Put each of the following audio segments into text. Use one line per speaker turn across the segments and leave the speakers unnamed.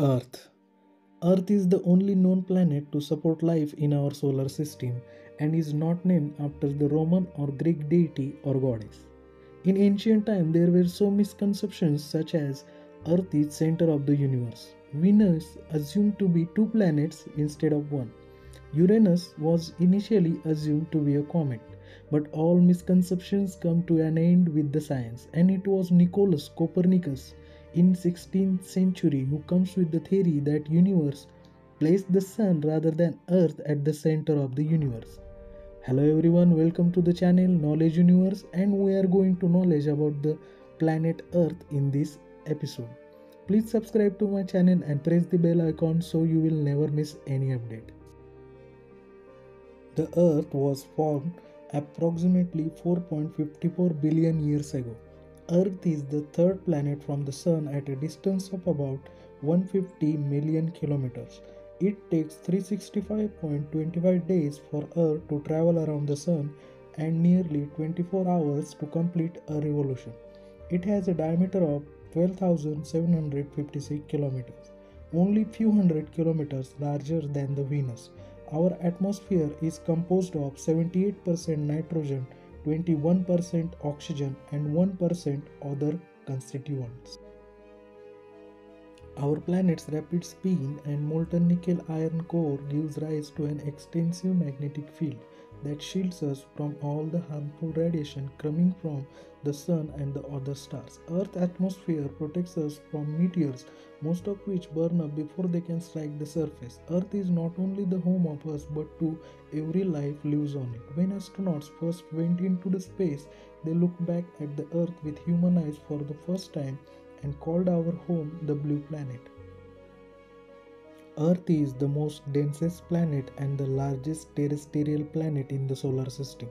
Earth. Earth is the only known planet to support life in our solar system and is not named after the Roman or Greek deity or goddess. In ancient time there were so misconceptions such as Earth is center of the universe. Venus assumed to be two planets instead of one. Uranus was initially assumed to be a comet, but all misconceptions come to an end with the science and it was Nicolaus Copernicus in 16th century who comes with the theory that universe placed the sun rather than earth at the center of the universe. Hello everyone welcome to the channel knowledge universe and we are going to knowledge about the planet earth in this episode. Please subscribe to my channel and press the bell icon so you will never miss any update. The earth was formed approximately 4.54 billion years ago Earth is the third planet from the Sun at a distance of about 150 million kilometers. It takes 365.25 days for Earth to travel around the Sun and nearly 24 hours to complete a revolution. It has a diameter of 12,756 kilometers, only few hundred kilometers larger than the Venus. Our atmosphere is composed of 78% nitrogen 21% oxygen and 1% other constituents. Our planet's rapid spin and molten nickel iron core gives rise to an extensive magnetic field that shields us from all the harmful radiation coming from the sun and the other stars. Earth's atmosphere protects us from meteors, most of which burn up before they can strike the surface. Earth is not only the home of us but to every life lives on it. When astronauts first went into the space, they looked back at the Earth with human eyes for the first time and called our home the blue planet. Earth is the most densest planet and the largest terrestrial planet in the solar system.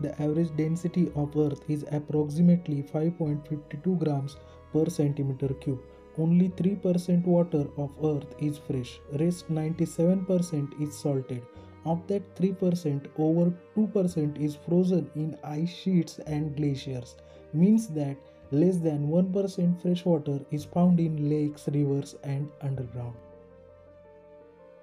The average density of Earth is approximately 5.52 grams per centimeter cube. Only 3% water of Earth is fresh, rest 97% is salted. Of that 3%, over 2% is frozen in ice sheets and glaciers. Means that less than 1% fresh water is found in lakes, rivers and underground.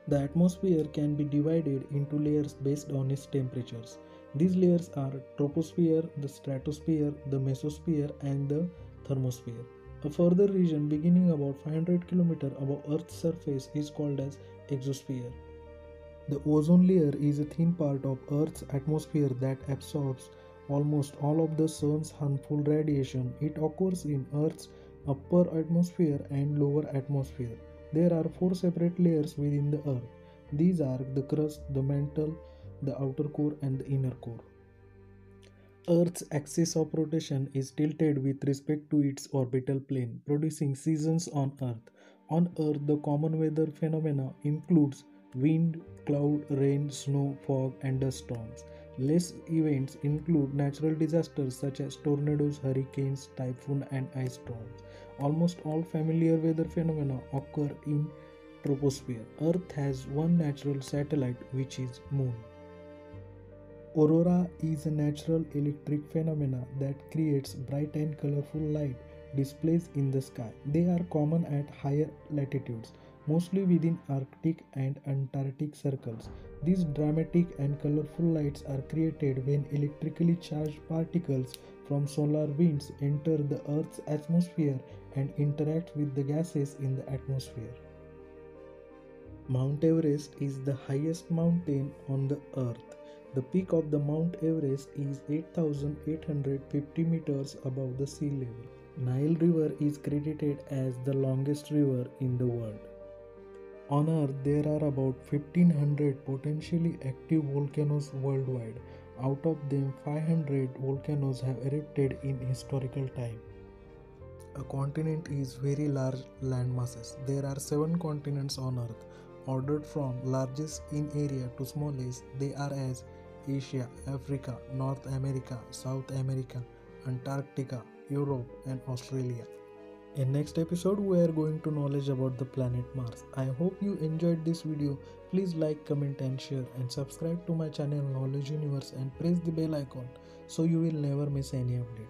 The atmosphere can be divided into layers based on its temperatures. These layers are troposphere, the stratosphere, the mesosphere and the thermosphere. A further region beginning about 500 km above Earth's surface is called as exosphere. The ozone layer is a thin part of Earth's atmosphere that absorbs almost all of the sun's harmful radiation. It occurs in Earth's upper atmosphere and lower atmosphere. There are four separate layers within the Earth. These are the crust, the mantle, the outer core, and the inner core. Earth's axis of rotation is tilted with respect to its orbital plane, producing seasons on Earth. On Earth, the common weather phenomena includes wind, cloud, rain, snow, fog, and dust storms. Less events include natural disasters such as tornadoes, hurricanes, typhoon, and ice storms. Almost all familiar weather phenomena occur in troposphere. Earth has one natural satellite which is moon. Aurora is a natural electric phenomena that creates bright and colorful light displays in the sky. They are common at higher latitudes mostly within Arctic and Antarctic circles. These dramatic and colorful lights are created when electrically charged particles from solar winds enter the Earth's atmosphere and interact with the gases in the atmosphere. Mount Everest is the highest mountain on the earth. The peak of the Mount Everest is 8850 meters above the sea level. Nile River is credited as the longest river in the world. On Earth, there are about 1500 potentially active volcanoes worldwide. Out of them, 500 volcanoes have erupted in historical time. A continent is very large land masses. There are seven continents on Earth, ordered from largest in area to smallest. They are as Asia, Africa, North America, South America, Antarctica, Europe, and Australia. In next episode we are going to knowledge about the planet Mars. I hope you enjoyed this video. Please like, comment and share and subscribe to my channel Knowledge Universe and press the bell icon so you will never miss any update.